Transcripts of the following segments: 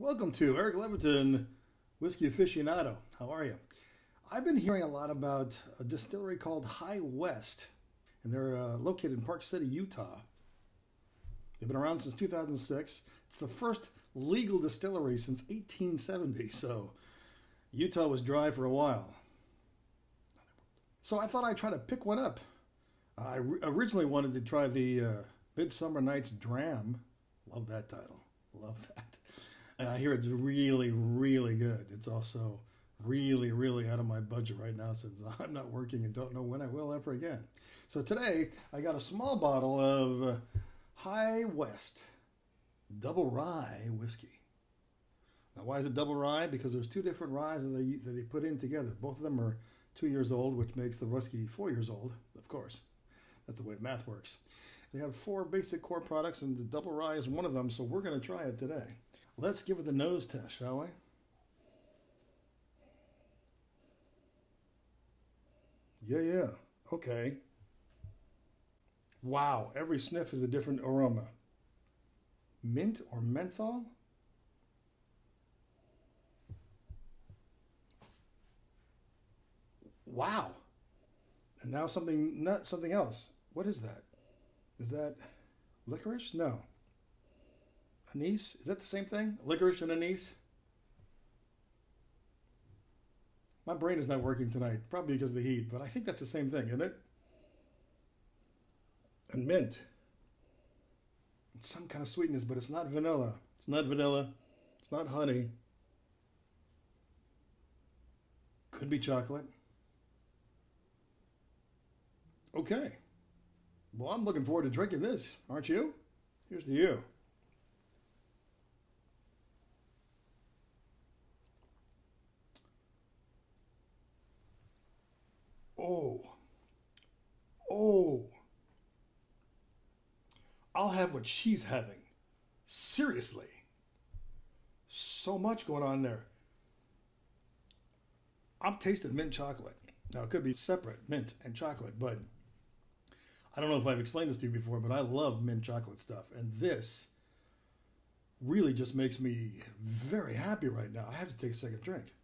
Welcome to Eric Leviton, Whiskey Aficionado. How are you? I've been hearing a lot about a distillery called High West, and they're uh, located in Park City, Utah. They've been around since 2006. It's the first legal distillery since 1870, so Utah was dry for a while. So I thought I'd try to pick one up. I originally wanted to try the uh, Midsummer Night's Dram. Love that title. Love that. And I hear it's really, really good. It's also really, really out of my budget right now since I'm not working and don't know when I will ever again. So today I got a small bottle of High West Double Rye Whiskey. Now, why is it double rye? Because there's two different ryes that they, that they put in together. Both of them are two years old, which makes the whiskey four years old, of course. That's the way math works. They have four basic core products, and the double rye is one of them, so we're going to try it today. Let's give it the nose test, shall we? Yeah, yeah. Okay. Wow, every sniff is a different aroma. Mint or menthol? Wow. And now something not something else. What is that? Is that licorice? No. Anise? Is that the same thing? Licorice and anise? My brain is not working tonight, probably because of the heat, but I think that's the same thing, isn't it? And mint. It's some kind of sweetness, but it's not vanilla. It's not vanilla. It's not honey. Could be chocolate. Okay. Well, I'm looking forward to drinking this, aren't you? Here's to you. Oh. Oh. I'll have what she's having. Seriously. So much going on there. I'm tasting mint chocolate. Now, it could be separate mint and chocolate, but I don't know if I've explained this to you before, but I love mint chocolate stuff. And this really just makes me very happy right now. I have to take a second drink.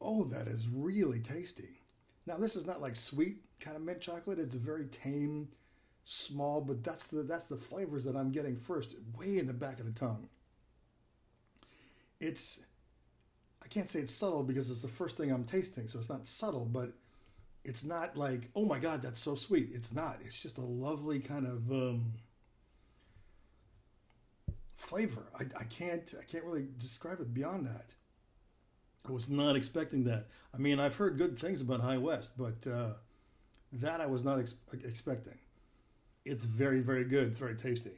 Oh, that is really tasty. Now, this is not like sweet kind of mint chocolate. It's a very tame, small, but that's the that's the flavors that I'm getting first, way in the back of the tongue. It's I can't say it's subtle because it's the first thing I'm tasting, so it's not subtle, but it's not like, oh my God, that's so sweet. It's not. It's just a lovely kind of um, flavor. I, I can't I can't really describe it beyond that. I was not expecting that. I mean, I've heard good things about High West, but uh, that I was not ex- expecting. It's very, very good. It's very tasty.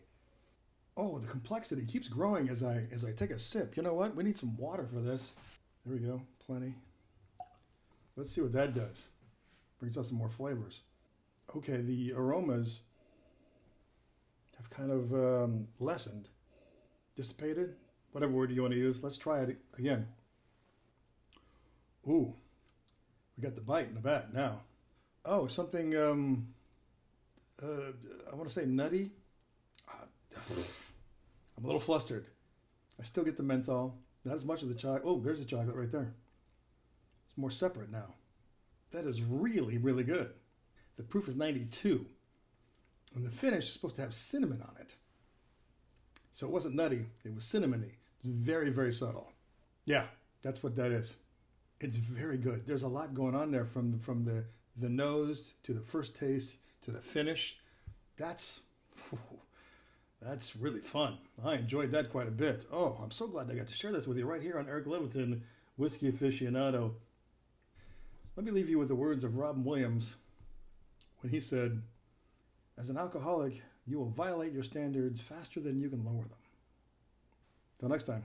Oh, the complexity keeps growing as I as I take a sip. You know what? We need some water for this. There we go. Plenty. Let's see what that does brings out some more flavors. Okay, the aromas have kind of um, lessened, dissipated, whatever word you want to use. Let's try it again. Ooh, we got the bite in the back now. Oh, something, um, uh, I want to say nutty. I'm a little flustered. I still get the menthol. Not as much of the chocolate. Oh, there's the chocolate right there. It's more separate now. That is really, really good. The proof is 92. And the finish is supposed to have cinnamon on it. So it wasn't nutty, it was cinnamony. Very, very subtle. Yeah, that's what that is. It's very good. There's a lot going on there from from the the nose to the first taste to the finish. That's that's really fun. I enjoyed that quite a bit. Oh, I'm so glad I got to share this with you right here on Eric Leviton, Whiskey Aficionado. Let me leave you with the words of Robin Williams when he said, As an alcoholic, you will violate your standards faster than you can lower them. Till next time.